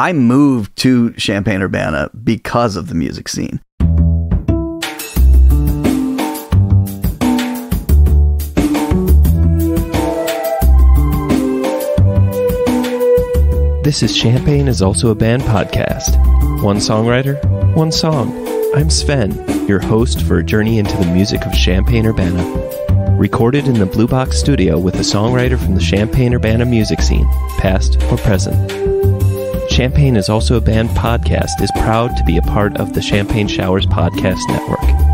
I moved to Champaign Urbana because of the music scene. This is Champaign is also a band podcast. One songwriter, one song. I'm Sven, your host for a journey into the music of Champaign Urbana. Recorded in the Blue Box studio with a songwriter from the Champaign Urbana music scene, past or present. Champaign is also a band podcast is proud to be a part of the Champagne Showers Podcast Network.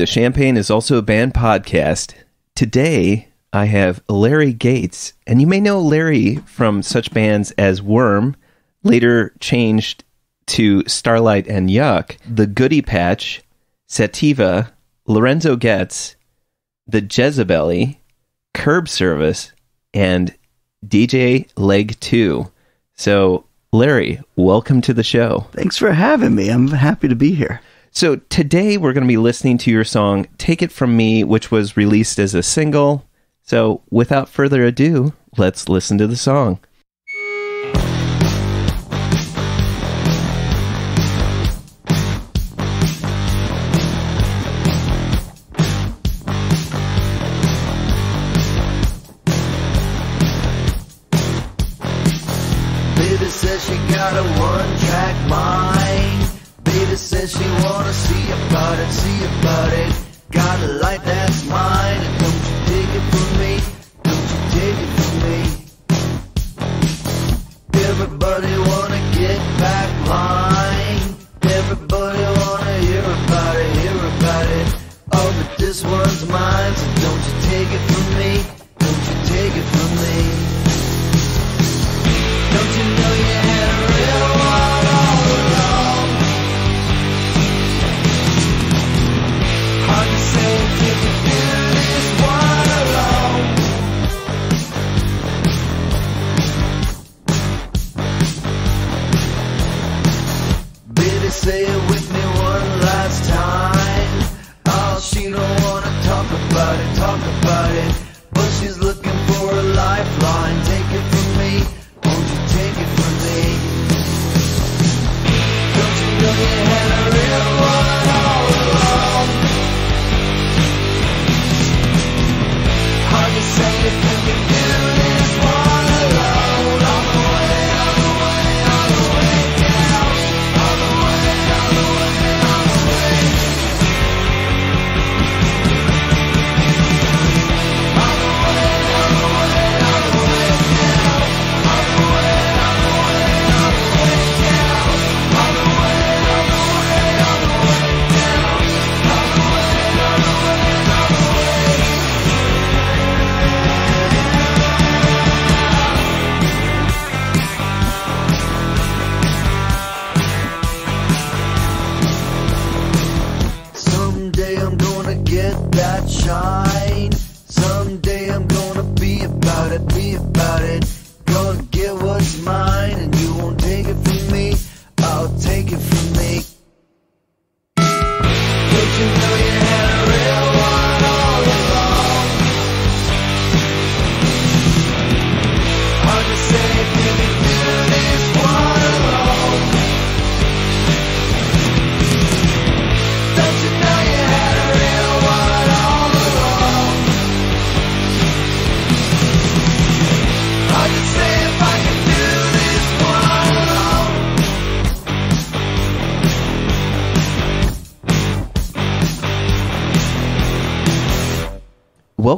To Champaign is also a band podcast. Today I have Larry Gates, and you may know Larry from such bands as Worm, later changed to Starlight and Yuk, The Goody Patch, Satiiva, Lorenzo Goetz, The Jezebelly, Curb Service, and DJ LEGTWO. So, Larry, welcome to the show. Thanks for having me. I'm happy to be here. So today we're going to be listening to your song Take It From Me, which was released as a single. So without further ado, let's listen to the song. About it, see about it. Got a life that's mine, and don't you take it from me, don't you take it from me. Everybody wanna get back mine. Everybody wanna hear about it, hear about it. Oh, but this one's mine, so don't you take it from me,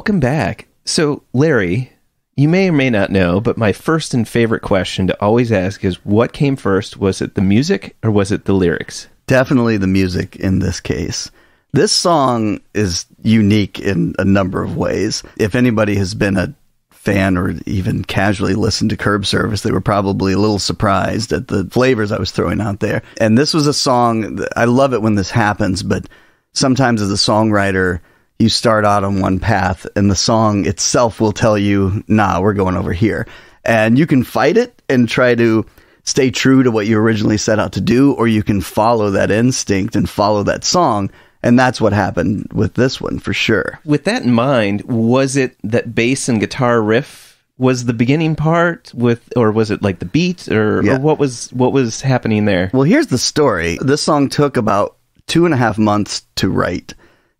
Welcome back. So, Larry, you may or may not know, but my first and favorite question to always ask is what came first? Was it the music or was it the lyrics? Definitely the music in this case. This song is unique in a number of ways. If anybody has been a fan or even casually listened to Curb Service, they were probably a little surprised at the flavors I was throwing out there. And this was a song, I love it when this happens, but sometimes as a songwriter, you start out on one path and the song itself will tell you, nah, we're going over here. And you can fight it and try to stay true to what you originally set out to do, or you can follow that instinct and follow that song. And that's what happened with this one for sure. With that in mind, was it that bass and guitar riff was the beginning part with or was it like the beat or, Yeah. or what was what was happening there? Well, here's the story. This song took about two and a half months to write.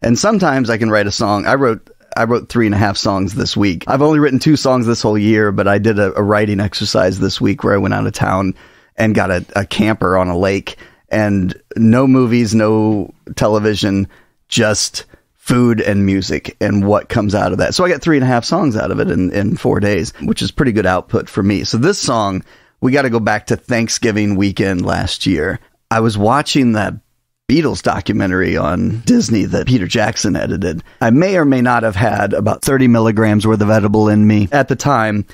And sometimes I can write a song. I wrote I wrote three and a half songs this week. I've only written two songs this whole year, but I did a, a writing exercise this week where I went out of town and got a, a camper on a lake and no movies, no television, just food and music and what comes out of that. So I got three and a half songs out of it in, in four days, which is pretty good output for me. So this song, we got to go back to Thanksgiving weekend last year. I was watching that Beatles documentary on Disney that Peter Jackson edited. I may or may not have had about 30 milligrams worth of edible in me at the time.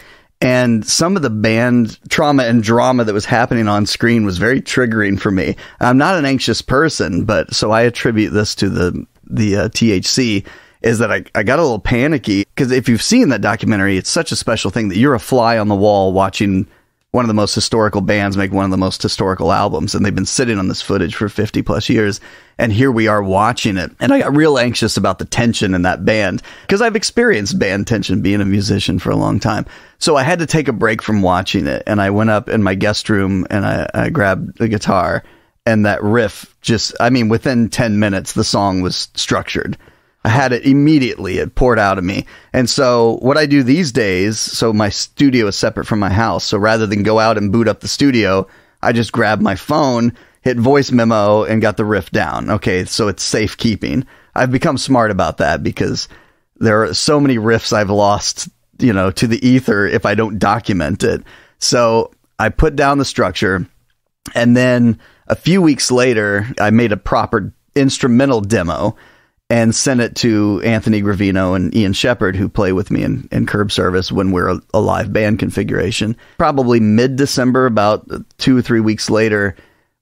And some of the band trauma and drama that was happening on screen was very triggering for me. I'm not an anxious person, but so I attribute this to the the uh, THC is that I, I got a little panicky because if you've seen that documentary, it's such a special thing that you're a fly on the wall watching one of the most historical bands make one of the most historical albums and they've been sitting on this footage for 50 plus years and here we are watching it. And i got real anxious about the tension in that band because i've experienced band tension being a musician for a long time. So i had to take a break from watching it and i went up in my guest room and i, I grabbed the guitar and that riff just i mean within 10 minutes the song was structured I had it immediately. It poured out of me. And so what I do these days, so my studio is separate from my house. So rather than go out and boot up the studio, I just grab my phone, hit voice memo and got the riff down. Okay. So it's safekeeping. I've become smart about that because there are so many riffs I've lost, you know, to the ether if I don't document it. So I put down the structure and then a few weeks later, I made a proper instrumental demo and sent it to Anthony Gravino and Ian Shepard, who play with me in, in Curb Service when we're a, a live band configuration. Probably mid December, about two or three weeks later,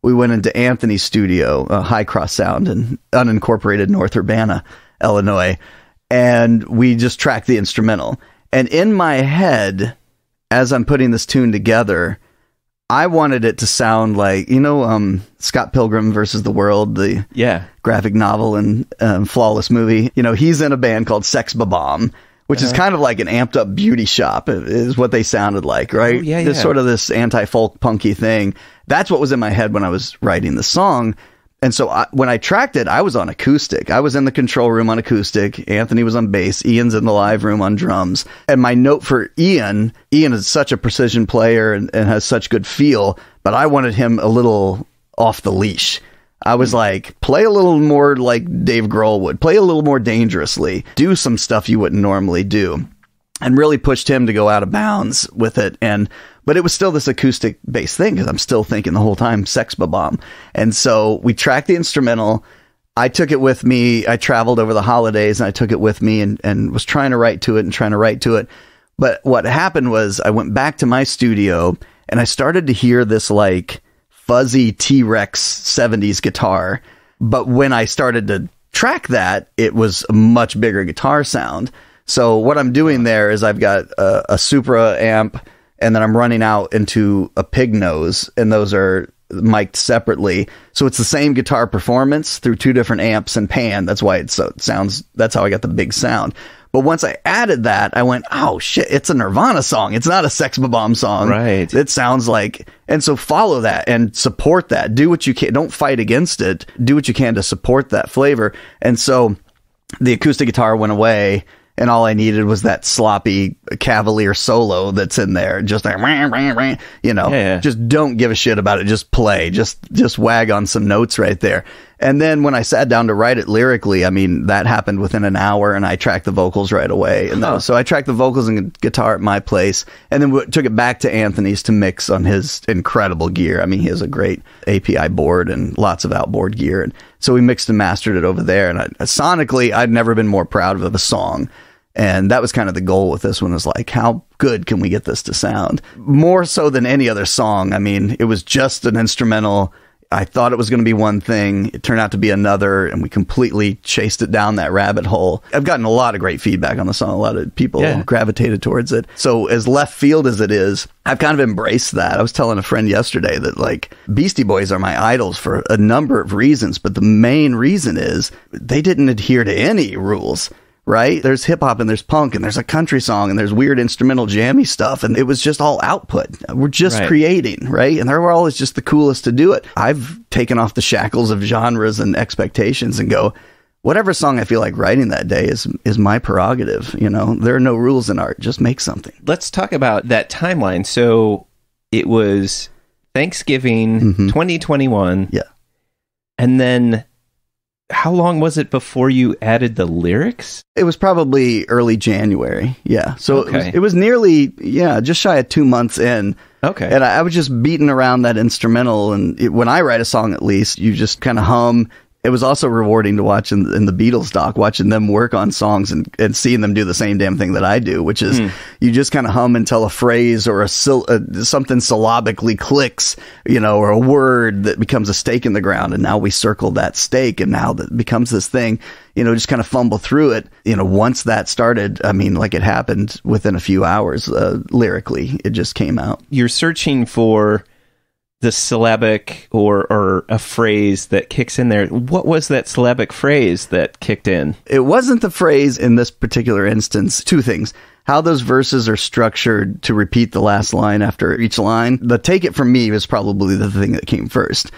we went into Anthony's studio, uh, High Cross Sound in unincorporated North Urbana, Illinois, and we just tracked the instrumental. And in my head, as I'm putting this tune together, I wanted it to sound like you know um, Scott Pilgrim versus the World, the Yeah. graphic novel and um, flawless movie. You know, he's in a band called Sex Bomb, which is kind of like an amped up beauty shop, is what they sounded like, right? Oh, yeah, This yeah. sort of this anti folk punky thing. That's what was in my head when I was writing the song. And so I, when I tracked it, I was on acoustic. I was in the control room on acoustic. Anthony was on bass. Ian's in the live room on drums. And my note for Ian, Ian is such a precision player and, and has such good feel, but I wanted him a little off the leash. I was hmm. like, play a little more like Dave Grohl would, play a little more dangerously, do some stuff you wouldn't normally do, and really pushed him to go out of bounds with it. And but it was still this acoustic based thing because I'm still thinking the whole time sex bomb. And so we tracked the instrumental. I took it with me. I traveled over the holidays and I took it with me and, and was trying to write to it and trying to write to it. But what happened was I went back to my studio and I started to hear this like fuzzy T Rex 70s guitar. But when I started to track that, it was a much bigger guitar sound. So what I'm doing there is I've got a, a Supro amp and then I'm running out into a Pignose and those are mic'd separately. So it's the same guitar performance through two different amps and pan. That's why it so, sounds, that's how I got the big sound. But once I added that, I went, oh shit, it's a Nirvana song. It's not a Sex Bomb song. Right. It sounds like, and so follow that and support that. Do what you can. Don't fight against it. Do what you can to support that flavor. And so the acoustic guitar went away and all I needed was that sloppy cavalier solo that's in there. Just like, "Wah, wah, wah," you know, Yeah. just don't give a shit about it. Just play, just, just wag on some notes right there. And then when I sat down to write it lyrically, I mean, that happened within an hour and I tracked the vocals right away. And Huh. so I tracked the vocals and guitar at my place and then w- took it back to Anthony's to mix on his incredible gear. I mean, he has a great API board and lots of outboard gear. And so we mixed and mastered it over there. And I, sonically, I'd never been more proud of a song. And that was kind of the goal with this one was like, how good can we get this to sound? More so than any other song. I mean, it was just an instrumental. I thought it was going to be one thing. It turned out to be another, and we completely chased it down that rabbit hole. I've gotten a lot of great feedback on the song. A lot of people Yeah. gravitated towards it. So, as left field as it is, I've kind of embraced that. I was telling a friend yesterday that, like, Beastie Boys are my idols for a number of reasons, but the main reason is they didn't adhere to any rules right? There's hip hop and there's punk and there's a country song and there's weird instrumental jammy stuff and it was just all output. We're just Right. creating, right? And they were always just the coolest to do it. I've taken off the shackles of genres and expectations and go, whatever song I feel like writing that day is is my prerogative. You know, there are no rules in art. Just make something. Let's talk about that timeline. So it was Thanksgiving mm-hmm. 2021. Yeah. And then how long was it before you added the lyrics? It was probably early January. Yeah. So it, was, it was nearly, yeah, just shy of two months in. Okay. And I, I was just beating around that instrumental. And it, when I write a song, at least, you just kind of hum. It was also rewarding to watch in, in the Beatles doc, watching them work on songs and, and seeing them do the same damn thing that I do, which is you just kind of hum until a phrase or a, syl- uh something syllabically clicks, you know, or a word that becomes a stake in the ground. And now we circle that stake and now that becomes this thing, you know, just kind of fumble through it. You know, once that started, I mean, like it happened within a few hours, uh, lyrically, it just came out. You're searching for the syllabic or or a phrase that kicks in there. What was that syllabic phrase that kicked in? it wasn't the phrase in this particular instance. Two things. How those verses are structured to repeat the last line after each line. The take it from me was probably the thing that came first.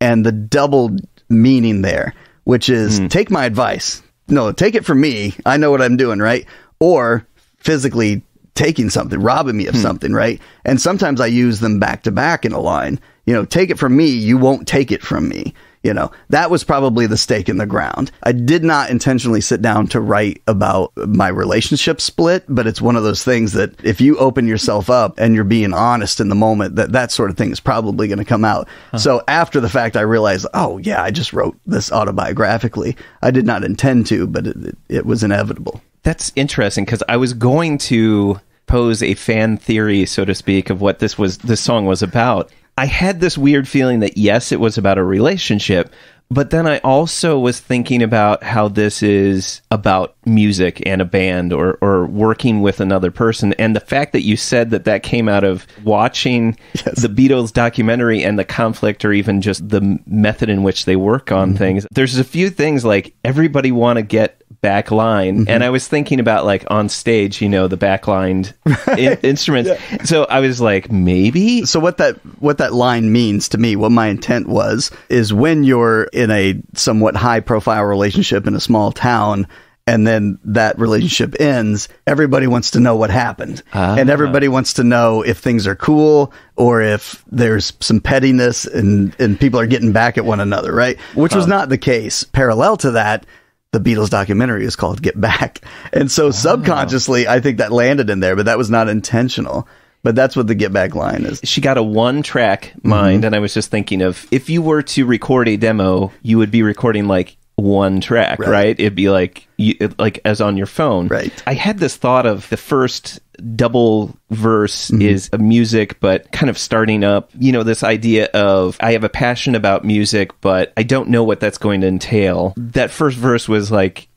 And the double meaning there, which is hmm. take my advice. No, take it from me. I know what I'm doing, right? Or physically taking something, robbing me of hmm. something, right? And sometimes I use them back to back in a line. You know, take it from me, you won't take it from me. You know, that was probably the stake in the ground. I did not intentionally sit down to write about my relationship split, but it's one of those things that if you open yourself up and you're being honest in the moment, that that sort of thing is probably going to come out. So after the fact, I realized, oh yeah, I just wrote this autobiographically. I did not intend to, but it, it, it was inevitable. That's interesting because I was going to pose a fan theory, so to speak, of what this was this song was about. I had this weird feeling that yes, it was about a relationship, but then I also was thinking about how this is about music and a band or or working with another person. And the fact that you said that that came out of watching the Beatles documentary and the conflict or even just the method in which they work on mm-hmm. things. There's a few things like everybody want to get back line. Mm-hmm. And I was thinking about like on stage, you know, the backlined in- instruments. So I was like maybe? So what that what that line means to me what my intent was is when you're in a somewhat high profile relationship in a small town and then that relationship ends everybody wants to know what happened. Ah. And everybody wants to know if things are cool or if there's some pettiness and and people are getting back at one another right? Which was ah. not the case. Parallel to that the Beatles documentary is called Get Back. And so ah. subconsciously, I think that landed in there, but that was not intentional. But that's what the Get Back line is. she got a one track mind Mm-hmm. and i was just thinking of if you were to record a demo you would be recording like one track right, Right. it'd be like you, it- like as on your phone Right. i had this thought of the first double verse Mm-hmm. is a music but kind of starting up you know this idea of i have a passion about music but i don't know what that's going to entail that first verse was like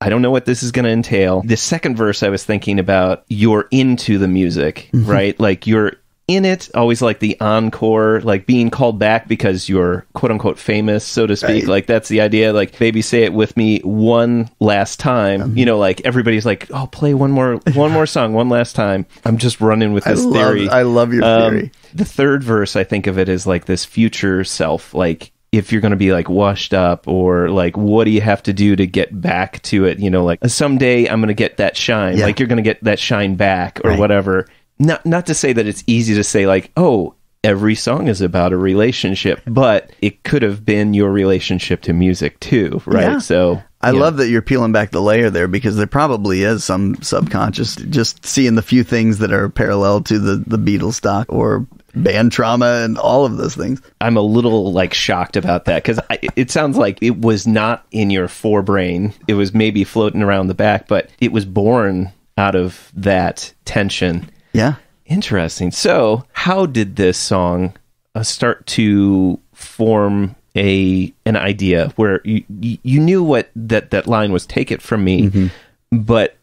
I don't know what this is going to entail. The second verse, I was thinking about you're into the music, Mm-hmm. right? Like you're in it, always like the encore, like being called back because you're quote unquote famous, so to speak. Right. Like that's the idea. Like, baby, say it with me one last time. Um, you know, like everybody's like, oh, play one more, one more song, one last time. I'm just running with I this love, theory. I love your Um, theory. the third verse, I think of it as like this future self, like if you're going to be like washed up or like what do you have to do to get back to it you know like someday i'm going to get that shine Yeah. like you're going to get that shine back or Right. whatever not not to say that it's easy to say like oh every song is about a relationship but it could have been your relationship to music too right Yeah. so I yeah. love that you're peeling back the layer there because there probably is some subconscious, just seeing the few things that are parallel to the, the Beatles doc or band trauma and all of those things. I'm a little like shocked about that because it sounds like it was not in your forebrain. It was maybe floating around the back, but it was born out of that tension. Yeah. Interesting. So, how did this song uh, start to form a an idea where you you knew what that that line was take it from me Mm-hmm. but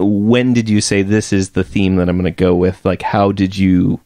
when did you say this is the theme that i'm going to go with like how did you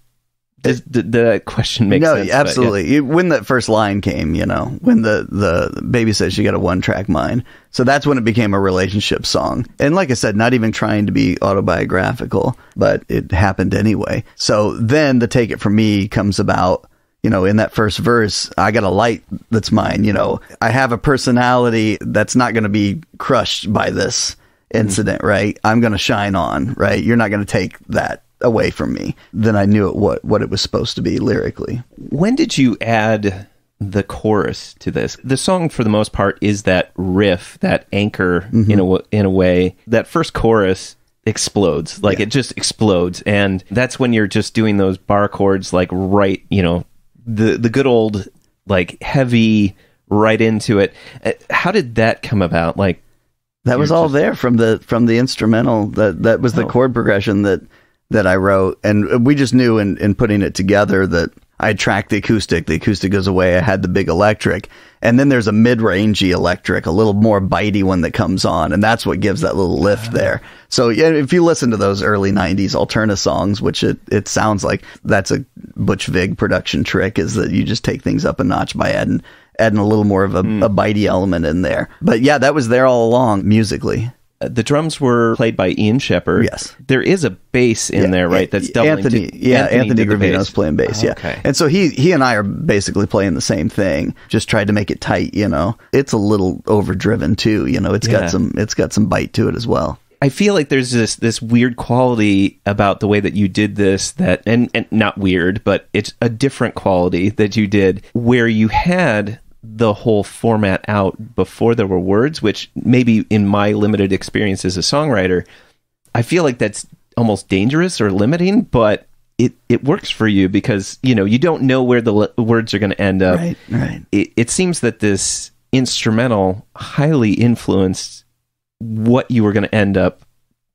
does, did that question make no, sense But, yeah. absolutely. When that first line came, you know, when the the baby says she got a one track mind, so that's when it became a relationship song. And like I said, not even trying to be autobiographical, but it happened anyway. So then the take it from me comes about. You know, in that first verse, I got a light that's mine. You know, I have a personality that's not going to be crushed by this mm-hmm. incident, right? I'm going to shine on, right? You're not going to take that away from me. Then I knew it, what what it was supposed to be lyrically. when did you add the chorus to this the song for the most part is that riff that anchor Mm-hmm. in a in a way that first chorus explodes like it just explodes and that's when you're just doing those bar chords like right you know the the good old like heavy right into it Uh, how did that come about like That was all just- there from the from the instrumental. That that was the Oh. chord progression that that I wrote, and we just knew in in putting it together that I tracked the acoustic. The acoustic goes away. I had the big electric, and then there's a mid rangey electric, a little more bitey one that comes on, and that's what gives that little lift there. So yeah, if you listen to those early '90s Alterna songs, which it it sounds like that's a Butch Vig production trick, is that you just take things up a notch by adding adding a little more of a, hmm. a bitey element in there. But yeah, that was there all along musically. The drums were played by Ian Shepard. Yes. there is a bass in there, right? That's doubling. Anthony. to- yeah, Anthony, the Gravino's playing bass. Oh, yeah, okay. and so he he and I are basically playing the same thing. Just tried to make it tight. You know, it's a little overdriven too. You know, it's Yeah. got some it's got some bite to it as well. I feel like there's this this weird quality about the way that you did this that and, and not weird, but it's a different quality that you did where you had the whole format out before there were words, which maybe in my limited experience as a songwriter, I feel like that's almost dangerous or limiting, but it, it works for you because you know you don't know where the le- words are going to end up. Right, right. It, it seems that this instrumental highly influenced what you were going to end up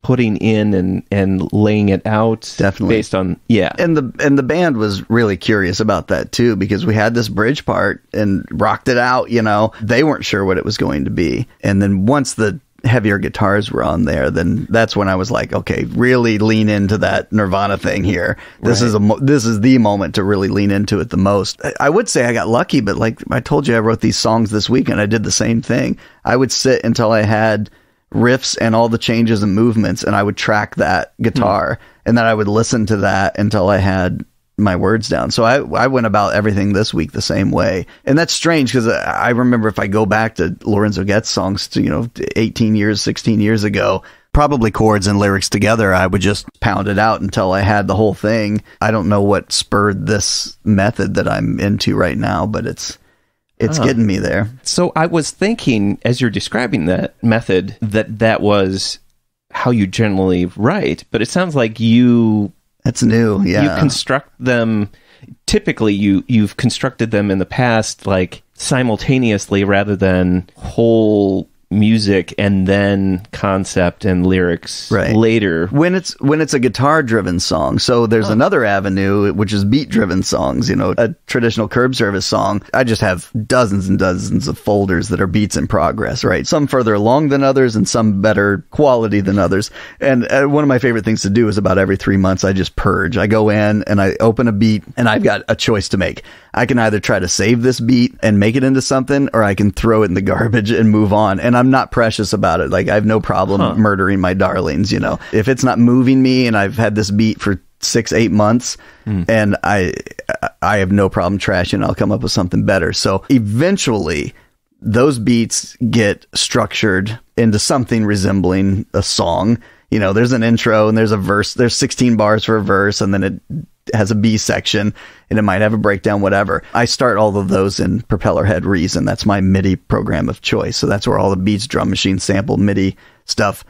putting in and and laying it out Definitely. based on yeah And the and the band was really curious about that too because we had this bridge part and rocked it out. You know, they weren't sure what it was going to be, and then once the heavier guitars were on there, then that's when I was like, okay, really lean into that Nirvana thing here. This Right. is a mo- this is the moment to really lean into it the most. I would say I got lucky, but like I told you, I wrote these songs this week and I did the same thing. I would sit until I had riffs and all the changes and movements and I would track that guitar hmm. and then I would listen to that until I had my words down. So I I went about everything this week the same way. And that's strange cuz I remember if I go back to Lorenzo Goetz songs to, you know, 18 years, 16 years ago, probably chords and lyrics together, I would just pound it out until I had the whole thing. I don't know what spurred this method that I'm into right now, but it's it's ah. getting me there. so i was thinking as you're describing that method that that was how you generally write but it sounds like you. That's new. Yeah. you construct them typically you you've constructed them in the past like simultaneously rather than whole music and then concept and lyrics Right. later. When it's when it's a guitar driven song. So there's another avenue which is beat driven songs you know a traditional curb service song. I just have dozens and dozens of folders that are beats in progress right? Some further along than others and some better quality than others. And uh, one of my favorite things to do is about every three months i just purge. I go in and i open a beat and i've got a choice to make. I can either try to save this beat and make it into something or i can throw it in the garbage and move on. And i'm not precious about it. Like i have no problem murdering my darlings you know. If it's not moving me and i've had this beat for six eight months hmm. and i i have no problem trashing i'll come up with something better. So eventually those beats get structured into something resembling a song. You know there's an intro and there's a verse there's 16 bars for a verse and then it has a B section and it might have a breakdown, whatever. I start all of those in Propellerhead Reason. That's my MIDI program of choice. So that's where all the beats, drum machine, sample, MIDI stuff.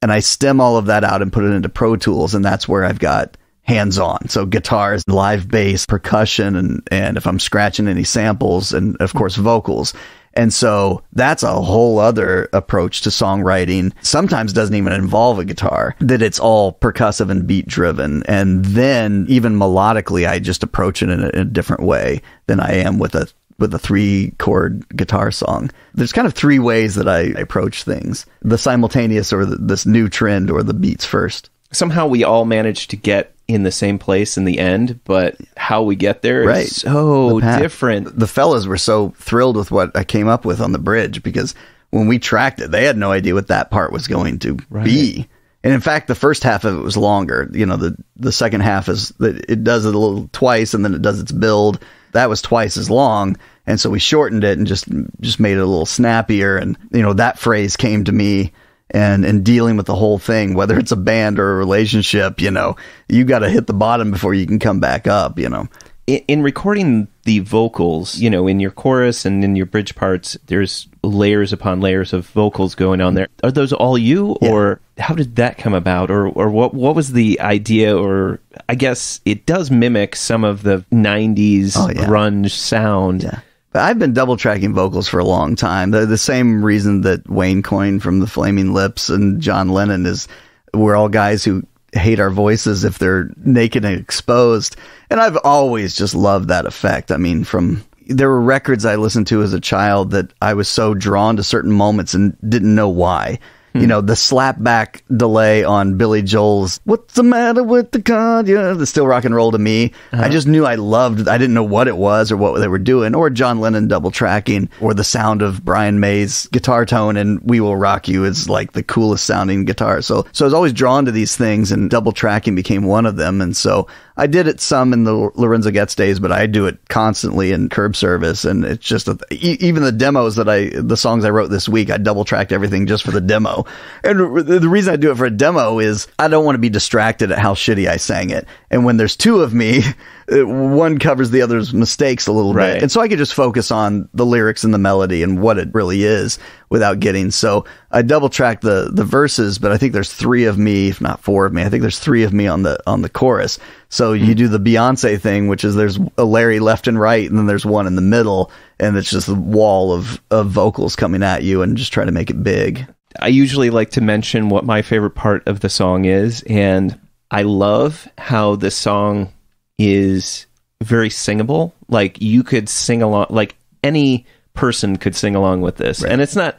And I stem all of that out and put it into Pro Tools. And that's where I've got hands on. So guitars, live bass, percussion, and, and if I'm scratching any samples and of course vocals. And so that's a whole other approach to songwriting. Sometimes doesn't even involve a guitar, that it's all percussive and beat driven. And then even melodically, I just approach it in a, in a different way than I am with a with a three chord guitar song. There's kind of three ways that I approach things the simultaneous or the, this new trend or the beats first. Somehow we all managed to get in the same place in the end, but how we get there is Right. so The different. The fellas were so thrilled with what I came up with on the bridge because when we tracked it, they had no idea what that part was going to be. And in fact, the first half of it was longer. You know, the the second half is that it does it a little twice and then it does its build. That was twice as long, and so we shortened it and just just made it a little snappier. And you know, that phrase came to me and and dealing with the whole thing, whether it's a band or a relationship. You know, you got to hit the bottom before you can come back up. You know. in, in recording the vocals, you know, in your chorus and in your bridge parts, there's layers upon layers of vocals going on there. Are those all you, or how did that come about, or or what what was the idea? Or I guess it does mimic some of the '90s Oh, yeah. grunge sound. Yeah. I've been double tracking vocals for a long time. The, the same reason that Wayne Coyne from the Flaming Lips and John Lennon is we're all guys who hate our voices if they're naked and exposed. And I've always just loved that effect. I mean, from there were records I listened to as a child that I was so drawn to certain moments and didn't know why. Hmm. You know, the slapback delay on Billy Joel's What's the matter with the car? Yeah, the still rock and roll to me. I uh-huh. just knew I loved I didn't know what it was or what they were doing, or John Lennon double tracking, or the sound of Brian May's guitar tone and We Will Rock You is like the coolest sounding guitar. So so I was always drawn to these things and double tracking became one of them. And so I did it some in the Lorenzo Goetz days, but I do it constantly in curb service. And it's just, a, even the demos that I, the songs I wrote this week, I double tracked everything just for the demo. And the the reason I do it for a demo is I don't want to be distracted at how shitty I sang it. And when there's two of me, one covers the other's mistakes a little Right. bit. And so I could just focus on the lyrics and the melody and what it really is without getting. So I double tracked the the verses, but I think there's three of me, if not four of me. I think there's three of me on the on the chorus. So you hmm. do the Beyonce thing, which is there's a Larry left and right, and then there's one in the middle, and it's just a wall of of vocals coming at you, and just try to make it big. I usually like to mention what my favorite part of the song is, and I love how the song is very singable. Like you could sing along, like any person could sing along with this, and it's not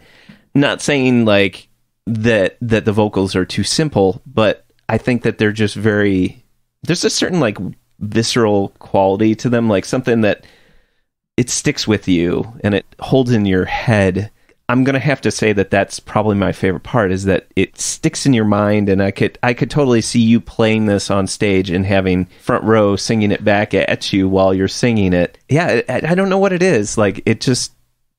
not saying like that that the vocals are too simple, but I think that they're just very. There's a certain like visceral quality to them, like something that it sticks with you and it holds in your head. I'm gonna have to say that that's probably my favorite part is that it sticks in your mind, and I could I could totally see you playing this on stage and having front row singing it back at you while you're singing it. Yeah, I, I don't know what it is. Like it just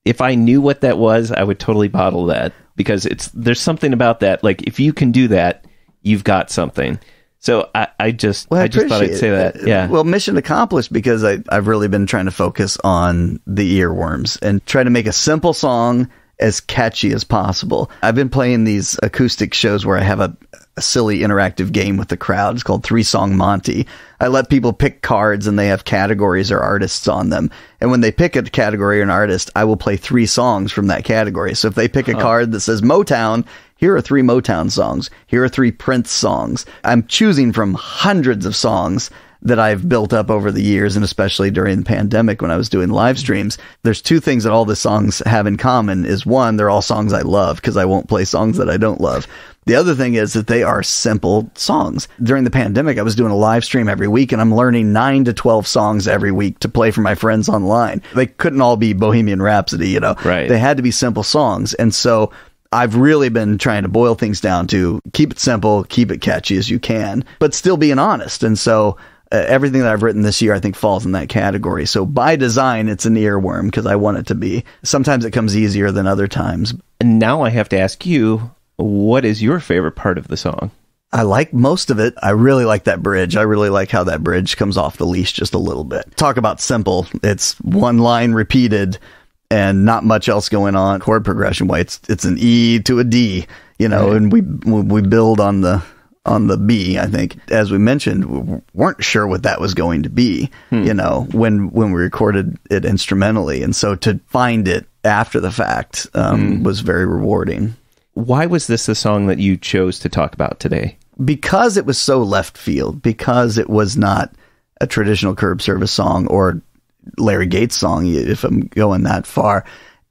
if I knew what that was, I would totally bottle that because it's there's something about that. Like if you can do that, you've got something. So I, I just I, just thought I'd say it. that. Yeah. Well, mission accomplished because I, I've really been trying to focus on the earworms and try to make a simple song as catchy as possible. I've been playing these acoustic shows where I have a, a silly interactive game with the crowd. It's called Three Song Monty. I let people pick cards and they have categories or artists on them. And when they pick a category or an artist, I will play three songs from that category. So if they pick a card that says Motown, here are three Motown songs. Here are three Prince songs. I'm choosing from hundreds of songs that I've built up over the years, and especially during the pandemic when I was doing live streams. There's two things that all the songs have in common is one, they're all songs I love because I won't play songs that I don't love. The other thing is that they are simple songs. During the pandemic, I was doing a live stream every week and I'm learning nine to 12 songs every week to play for my friends online. They couldn't all be Bohemian Rhapsody, you know? Right. They had to be simple songs. And so I've really been trying to boil things down to keep it simple, keep it catchy as you can, but still being honest. And so uh, everything that I've written this year, I think, falls in that category. So by design, it's an earworm because I want it to be. Sometimes it comes easier than other times. and now I have to ask you, what is your favorite part of the song? I like most of it. I really like that bridge. I really like how that bridge comes off the leash just a little bit. Talk about simple. It's one line repeated and not much else going on chord progression way. It's it's an E to a D, you know, and we we build on the on the B, I think. As we mentioned, we weren't sure what that was going to be, you know, when when we recorded it instrumentally. And so to find it after the fact um, was very rewarding. Why was this the song that you chose to talk about today? because it was so left field, because it was not a traditional curb service song or Larry Gates song, if I'm going that far,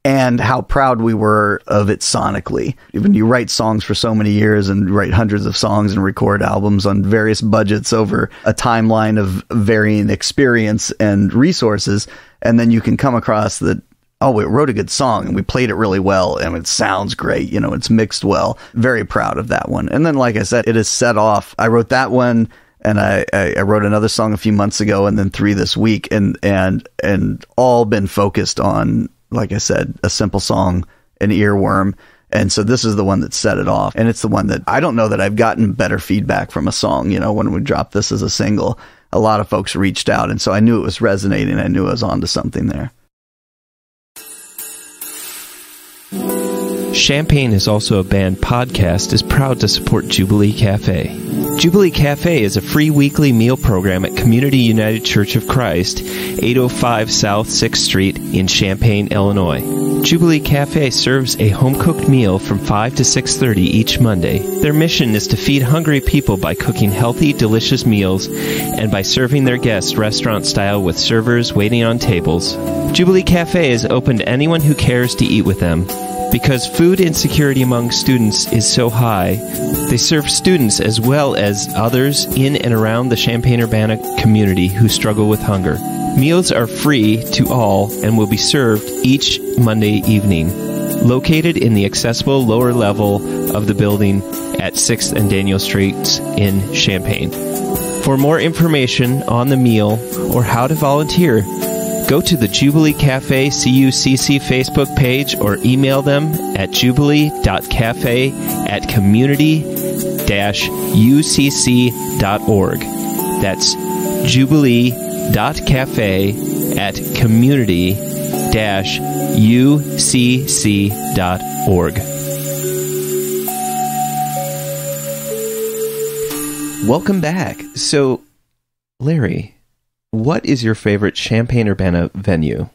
and how proud we were of it sonically. When you write songs for so many years and write hundreds of songs and record albums on various budgets over a timeline of varying experience and resources, and then you can come across that oh, we wrote a good song and we played it really well and it sounds great. You know, it's mixed well. Very proud of that one. And then, like I said, it is set off. I wrote that one and I, I, I wrote another song a few months ago and then three this week and, and, and all been focused on, like I said, a simple song, an earworm. And so this is the one that set it off. And it's the one that I don't know that I've gotten better feedback from a song. You know, when we dropped this as a single, a lot of folks reached out. And so I knew it was resonating. I knew I was onto something there. Champaign is also a band podcast is proud to support Jubilee Cafe. Jubilee Cafe is a free weekly meal program at Community United Church of Christ, 805 South 6th Street in Champaign, Illinois. Jubilee Cafe serves a home-cooked meal from 5 to 6:30 each Monday. Their mission is to feed hungry people by cooking healthy, delicious meals and by serving their guests restaurant style with servers waiting on tables. Jubilee Cafe is open to anyone who cares to eat with them. Because food insecurity among students is so high, they serve students as well as others in and around the Champaign Urbana community who struggle with hunger. Meals are free to all and will be served each Monday evening. Located in the accessible lower level of the building at 6th and Daniel Streets in Champaign. For more information on the meal or how to volunteer, Go to the Jubilee Cafe CUCC Facebook page or email them at jubilee.cafe at community-ucc.org. That's jubilee.cafe at community-ucc.org. Welcome back. So, Larry, what is your favorite Champaign Urbana venue?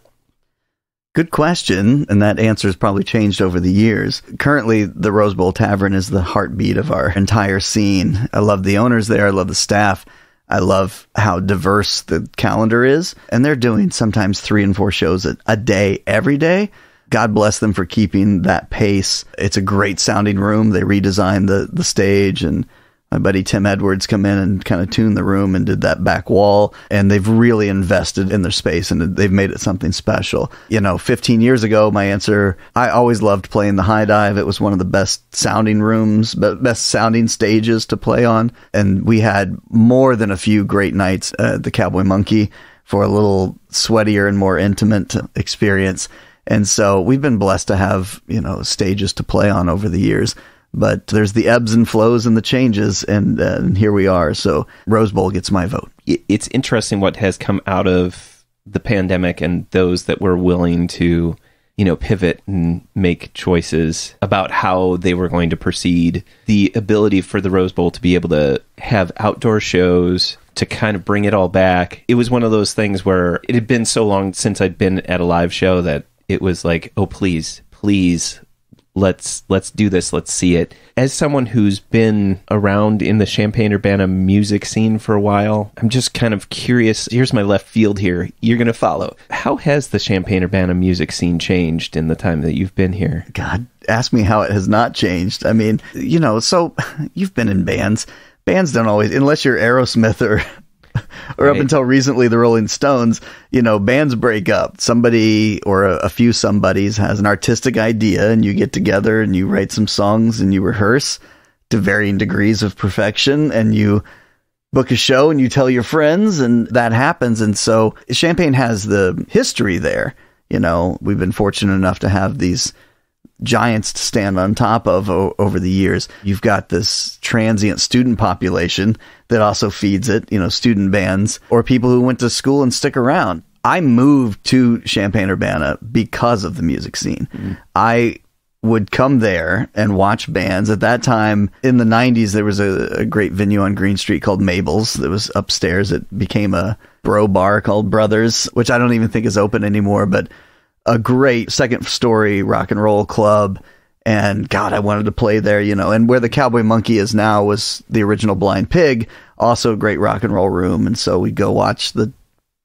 Good question, and that answer has probably changed over the years. Currently, the Rose Bowl Tavern is the heartbeat of our entire scene. I love the owners there, I love the staff. I love how diverse the calendar is, and they're doing sometimes three and four shows a, a day every day. God bless them for keeping that pace. It's a great sounding room. They redesigned the the stage and my buddy Tim Edwards come in and kind of tuned the room and did that back wall and they've really invested in their space and they've made it something special. You know, 15 years ago my answer I always loved playing the high dive. It was one of the best sounding rooms, best sounding stages to play on and we had more than a few great nights at the Cowboy Monkey for a little sweatier and more intimate experience. And so we've been blessed to have, you know, stages to play on over the years but there's the ebbs and flows and the changes, and, uh, and here we are. So Rose Bowl gets my vote. It's interesting what has come out of the pandemic and those that were willing to, you know, pivot and make choices about how they were going to proceed. The ability for the Rose Bowl to be able to have outdoor shows, to kind of bring it all back. It was one of those things where it had been so long since I'd been at a live show that it was like, oh, please, please let's let's do this let's see it as someone who's been around in the champaign urbana music scene for a while i'm just kind of curious here's my left field here you're going to follow how has the champaign urbana music scene changed in the time that you've been here God, ask me how it has not changed. I mean, you know, so you've been in bands. Bands don't always, unless you're Aerosmith or or up until recently the Rolling Stones, you know, bands break up. Somebody or a, a few somebodies has an artistic idea and you get together and you write some songs and you rehearse to varying degrees of perfection and you book a show and you tell your friends and that happens. And so Champaign has the history there. You know, we've been fortunate enough to have these giants to stand on top of o- over the years. You've got this transient student population that also feeds it, you know, student bands or people who went to school and stick around. I moved to Champaign Urbana because of the music scene. Mm. I would come there and watch bands. At that time, in the 90s, there was a, a great venue on Green Street called Mabel's that was upstairs. It became a bro bar called Brothers, which I don't even think is open anymore, but a great second story rock and roll club. And God, I wanted to play there, you know. And where the Cowboy Monkey is now was the original Blind Pig, also a great rock and roll room. And so we'd go watch the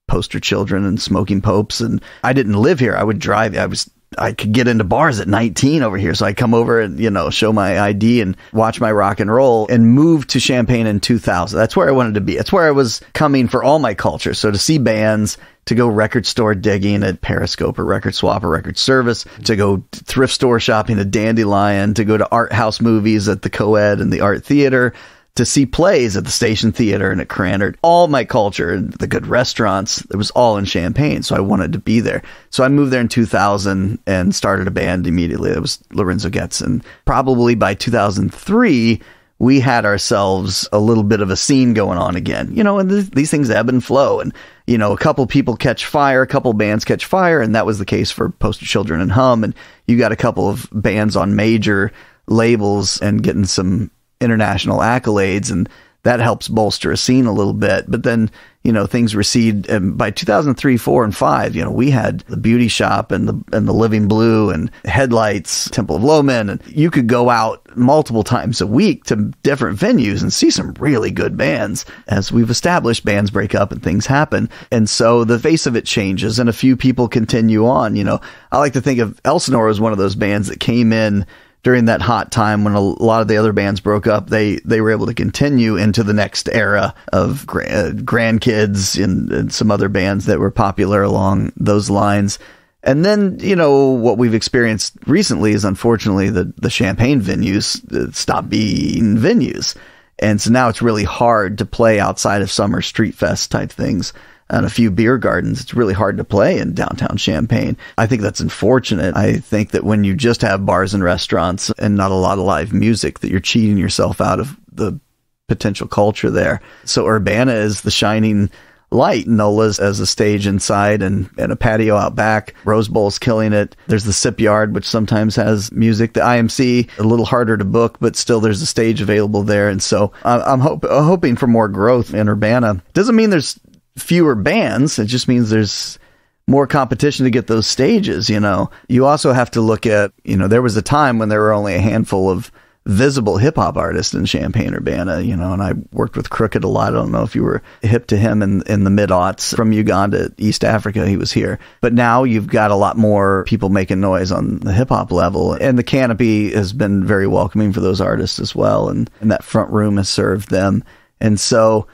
poster children and smoking popes. And I didn't live here. I would drive. I was I could get into bars at 19 over here. So I come over and, you know, show my ID and watch my rock and roll and move to Champaign in 2000. That's where I wanted to be. That's where I was coming for all my culture. So to see bands, to go record store digging at Periscope or Record Swap or Record Service, to go thrift store shopping at Dandelion, to go to art house movies at the Coed and the Art Theater, to see plays at the Station Theater and at Krannert. All my culture and the good restaurants, it was all in Champaign. So I wanted to be there. So I moved there in 2000 and started a band immediately. It was Lorenzo Goetz. And probably by 2003, we had ourselves a little bit of a scene going on again. You know, and th- these things ebb and flow. And, you know, a couple people catch fire, a couple bands catch fire. And that was the case for Poster Children and Hum. And you got a couple of bands on major labels and getting some international accolades and that helps bolster a scene a little bit. But then you know things recede and by 2003 4 and 5 you know we had the beauty shop and the and the living blue and headlights temple of lowman and you could go out multiple times a week to different venues and see some really good bands. As we've established bands break up and things happen. And so the face of it changes and a few people continue on. You know i like to think of elsinore as one of those bands that came in during that hot time when a lot of the other bands broke up, they they were able to continue into the next era of gra- uh, grandkids and, and some other bands that were popular along those lines. And then, you know, what we've experienced recently is unfortunately the, the Champaign venues uh, stop being venues. And so now it's really hard to play outside of summer street fest type things and a few beer gardens. It's really hard to play in downtown Champaign. I think that's unfortunate. I think that when you just have bars and restaurants and not a lot of live music, that you're cheating yourself out of the potential culture there. So Urbana is the shining light. Nola's as a stage inside and, and a patio out back. Rose Bowl's killing it. There's the Sip Yard, which sometimes has music. The IMC, a little harder to book, but still there's a stage available there. And so I'm, I'm hope, uh, hoping for more growth in Urbana. Doesn't mean there's fewer bands. It just means there's more competition to get those stages, you know. You also have to look at, you know, there was a time when there were only a handful of visible hip hop artists in Champaign Urbana, you know, and I worked with Crooked a lot. I don't know if you were hip to him in, in the mid aughts from Uganda, East Africa. He was here. But now you've got a lot more people making noise on the hip hop level. And the canopy has been very welcoming for those artists as well. And, and that front room has served them. And so,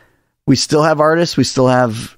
we still have artists. We still have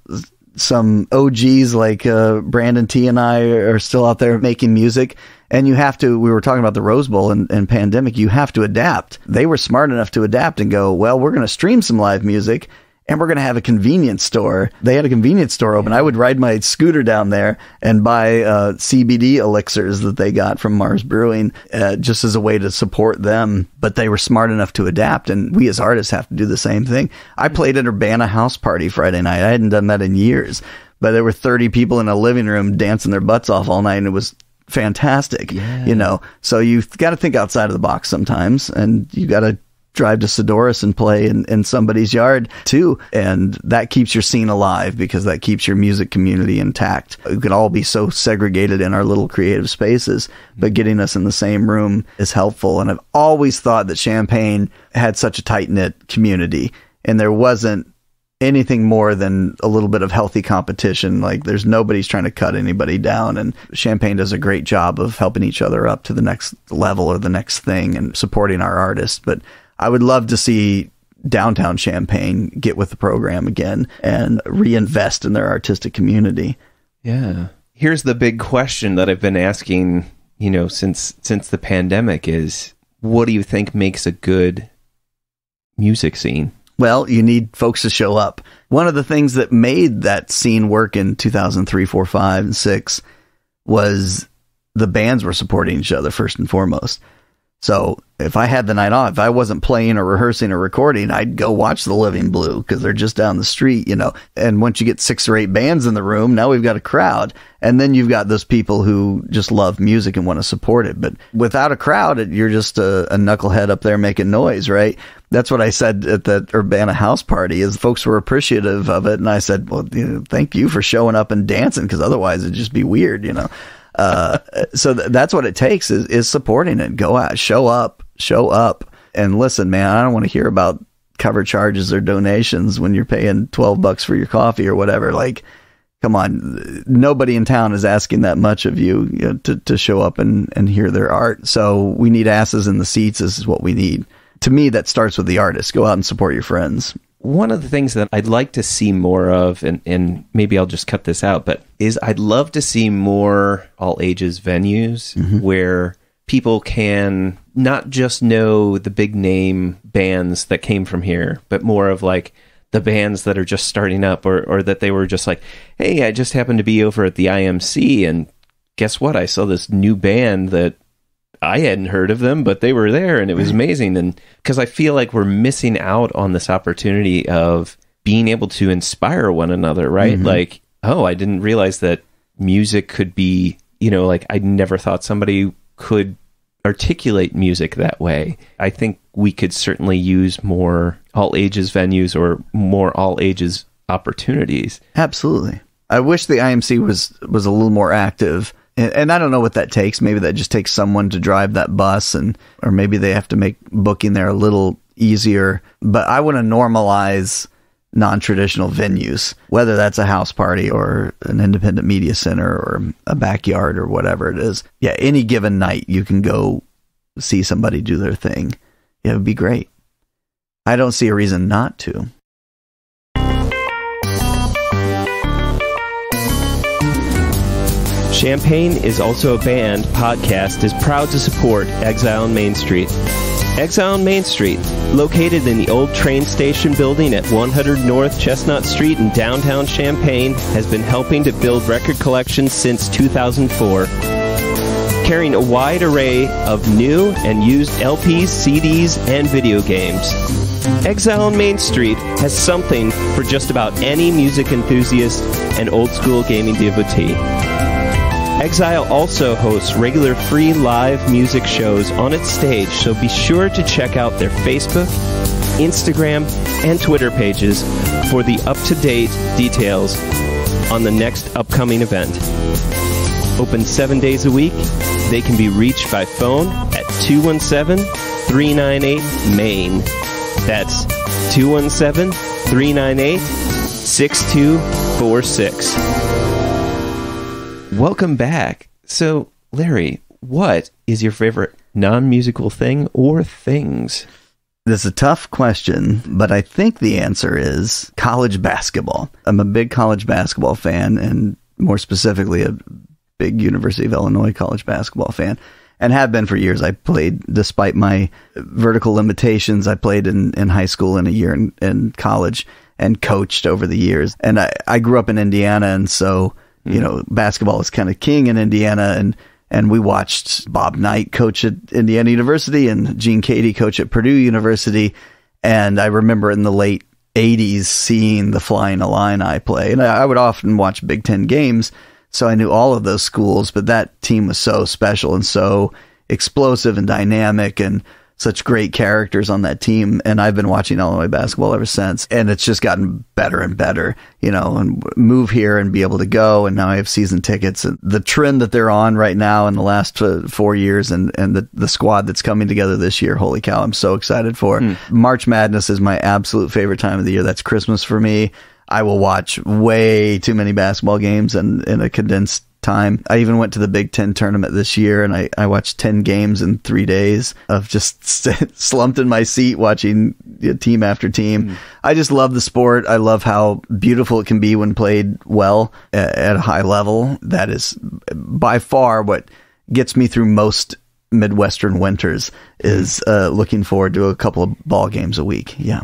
some OGs like uh, Brandon T and I are still out there making music. And you have to, we were talking about the Rose Bowl and, and pandemic, you have to adapt. They were smart enough to adapt and go, well, we're going to stream some live music and we're going to have a convenience store. They had a convenience store open. I would ride my scooter down there and buy uh, CBD elixirs that they got from Marz Brewing uh, just as a way to support them. But they were smart enough to adapt, and we as artists have to do the same thing. I played at Urbana House Party Friday night. I hadn't done that in years, but there were 30 people in a living room dancing their butts off all night, and it was fantastic. You know, so you've got to think outside of the box sometimes, and you got to drive to Sadorus and play in, in somebody's yard too. And that keeps your scene alive because that keeps your music community intact. We can all be so segregated in our little creative spaces, but getting us in the same room is helpful. And I've always thought that Champaign had such a tight knit community and there wasn't anything more than a little bit of healthy competition. Like there's nobody's trying to cut anybody down and Champaign does a great job of helping each other up to the next level or the next thing and supporting our artists. But I would love to see downtown Champaign get with the program again and reinvest in their artistic community. Yeah. Here's the big question that I've been asking, you know, since since the pandemic is what do you think makes a good music scene? Well, you need folks to show up. One of the things that made that scene work in 2003, 4, 5, and 6 was the bands were supporting each other first and foremost. So if I had the night off, if I wasn't playing or rehearsing or recording, I'd go watch the Living Blue because they're just down the street, you know. And once you get six or eight bands in the room, now we've got a crowd. And then you've got those people who just love music and want to support it. But without a crowd, you're just a, a knucklehead up there making noise, right? That's what I said at that Urbana house party is folks were appreciative of it. And I said, well, you know, thank you for showing up and dancing because otherwise it'd just be weird, you know. Uh, so th- that's what it takes is, is supporting it. Go out, show up, show up, and listen, man. I don't want to hear about cover charges or donations when you're paying twelve bucks for your coffee or whatever. Like, come on, nobody in town is asking that much of you, you know, to, to show up and, and hear their art. So we need asses in the seats This is what we need. To me, that starts with the artist. Go out and support your friends. One of the things that I'd like to see more of, and, and maybe I'll just cut this out, but is I'd love to see more all ages venues mm-hmm. where people can not just know the big name bands that came from here, but more of like the bands that are just starting up or, or that they were just like, hey, I just happened to be over at the IMC and guess what? I saw this new band that I hadn't heard of them, but they were there and it was amazing. And because I feel like we're missing out on this opportunity of being able to inspire one another, right? Mm-hmm. Like, oh, I didn't realize that music could be, you know, like I never thought somebody could articulate music that way. I think we could certainly use more all ages venues or more all ages opportunities. Absolutely. I wish the IMC was was a little more active. And, and I don't know what that takes. Maybe that just takes someone to drive that bus and or maybe they have to make booking there a little easier. But I want to normalize non-traditional venues, whether that's a house party or an independent media center or a backyard or whatever it is. Yeah, any given night you can go see somebody do their thing. Yeah, it would be great. I don't see a reason not to. Champaign is also a band podcast is proud to support Exile on Main Street. Exile on Main Street, located in the old train station building at 100 North Chestnut Street in downtown Champaign, has been helping to build record collections since 2004. Carrying a wide array of new and used LPs, CDs, and video games. Exile on Main Street has something for just about any music enthusiast and old school gaming devotee. Exile also hosts regular free live music shows on its stage, so be sure to check out their Facebook, Instagram, and Twitter pages for the up to date details on the next upcoming event. Open seven days a week, they can be reached by phone at 217 398 MAIN. That's 217 398 6246. Welcome back. So, Larry, what is your favorite non musical thing or things? This is a tough question, but I think the answer is college basketball. I'm a big college basketball fan, and more specifically, a big University of Illinois college basketball fan, and have been for years. I played, despite my vertical limitations, I played in, in high school and a year in, in college and coached over the years. And I, I grew up in Indiana, and so, you know, basketball is kind of king in Indiana, and and we watched Bob Knight coach at Indiana University and Gene Keady coach at Purdue University. And I remember in the late 80s seeing the Flying Illini play. And I, I would often watch Big Ten games, so I knew all of those schools, but that team was so special and so explosive and dynamic and such great characters on that team. And I've been watching Illinois basketball ever since. And it's just gotten better and better, you know, and move here and be able to go. And now I have season tickets. And the trend that they're on right now in the last uh, four years and, and the, the squad that's coming together this year, holy cow, I'm so excited for. March Madness is my absolute favorite time of the year. That's Christmas for me. I will watch way too many basketball games and in a condensed time. I even went to the Big Ten tournament this year and I, I watched 10 games in three days of just slumped in my seat watching team after team. I just love the sport. I love how beautiful it can be when played well at, at a high level. That is by far what gets me through most Midwestern winters is uh, looking forward to a couple of ball games a week. Yeah.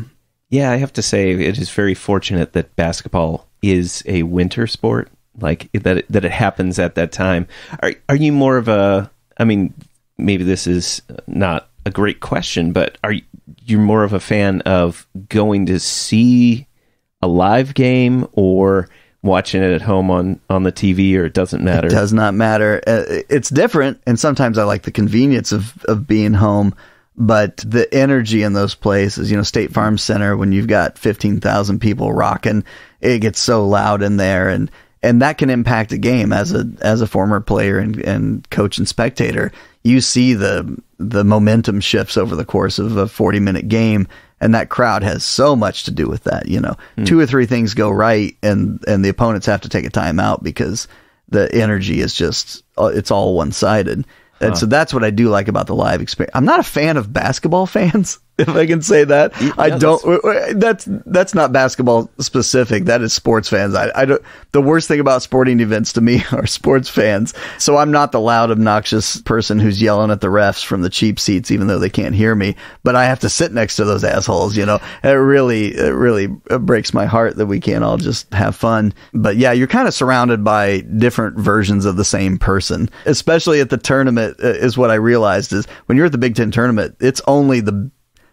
Yeah, I have to say it is very fortunate that basketball is a winter sport, like that it, that it happens at that time. Are are you more of a? I mean, maybe this is not a great question, but are you you're more of a fan of going to see a live game or watching it at home on on the TV, or it doesn't matter? It does not matter. Uh, It's different, and sometimes I like the convenience of of being home. But the energy in those places, you know, State Farm Center, when you've got fifteen thousand people rocking, it gets so loud in there, and and that can impact a game. As a as a former player and, and coach and spectator, you see the the momentum shifts over the course of a forty minute game And that crowd has so much to do with that, you know. Two or three things go right and and the opponents have to take a timeout because the energy is just uh, it's all one-sided. And so that's what I do like about the live experience. I'm not a fan of basketball fans, if I can say that. I don't. That's that's not basketball specific. That is sports fans. I, I don't. The worst thing about sporting events to me are sports fans. So I'm not the loud, obnoxious person who's yelling at the refs from the cheap seats, even though they can't hear me. But I have to sit next to those assholes. You know, it really, it really breaks my heart that we can't all just have fun. But yeah, you're kind of surrounded by different versions of the same person, especially at the tournament. uh, Is what I realized is when you're at the Big Ten tournament, it's only the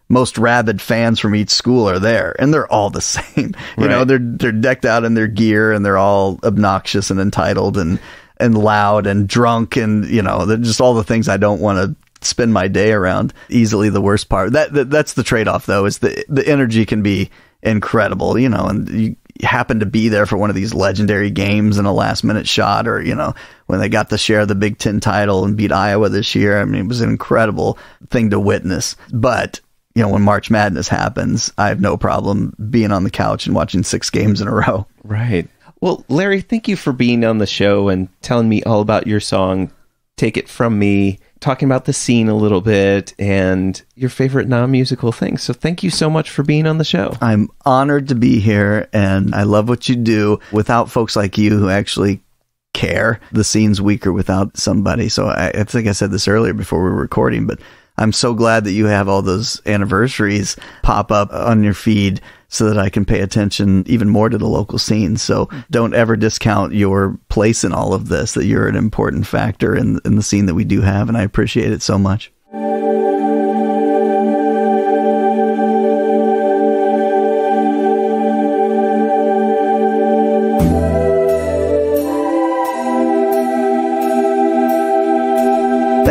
most rabid fans from each school are there and they're all the same. You know they're they're decked out in their gear and they're all obnoxious and entitled and and loud and drunk and you know just all the things i don't want to spend my day around. Easily the worst part. That, that that's the trade-off though is the the energy can be incredible you know and you happen to be there for one of these legendary games in a last minute shot or you know when they got to share of the big ten title and beat iowa this year. I mean it was an incredible thing to witness. But you know when march madness happens i have no problem being on the couch and watching six games in a row Right. Well, Larry, thank you for being on the show and telling me all about your song, Take It From Me, talking about the scene a little bit and your favorite non musical things. So thank you so much for being on the show. I'm honored to be here and I love what you do. Without folks like you who actually care, the scene's weaker without somebody. So I, I think I said this earlier before we were recording, but I'm so glad that you have all those anniversaries pop up on your feed so that I can pay attention even more to the local scene. So don't ever discount your place in all of this, that you're an important factor in, in the scene that we do have. And I appreciate it so much.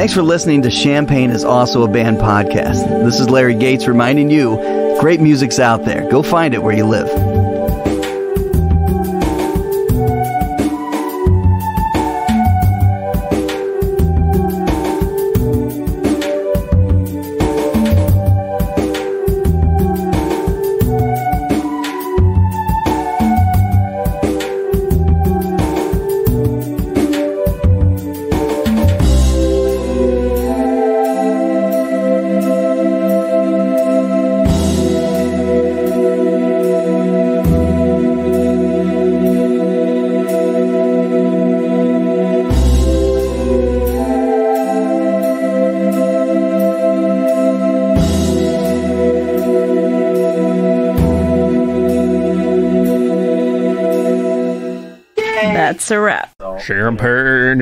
Thanks for listening to Champaign is Also a Band podcast. This is Larry Gates reminding you great music's out there. Go find it where you live.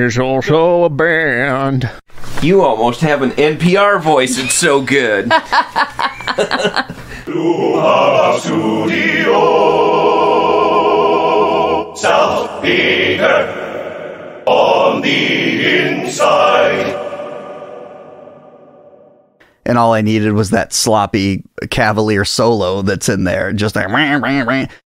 Is also a band. You almost have an NPR voice. It's so good. South Peter on the inside. And all I needed was that sloppy Cavalier solo that's in there. Just like, "Rah, rah, rah."